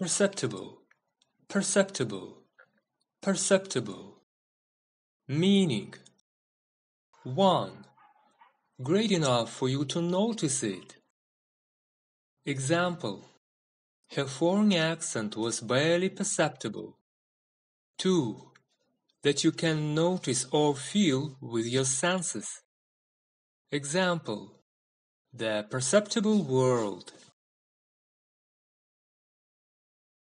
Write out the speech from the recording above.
perceptible, perceptible, perceptible. Meaning 1. Great enough for you to notice it. Example Her foreign accent was barely perceptible. 2. That you can notice or feel with your senses. Example The perceptible world